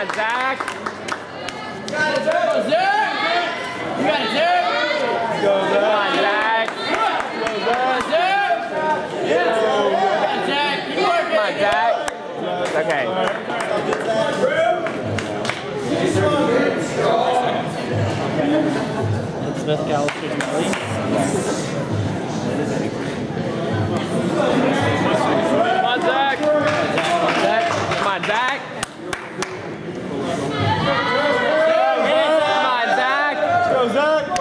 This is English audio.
on, Zach. You got it, Zach. You got it, Zach. Go, Zach. Come on, Zach. Go, Zach. Yes. Come on, Zach. Okay. Elizabeth Gallister's Melly. Come on, Zach. Come on, Zach. Jack.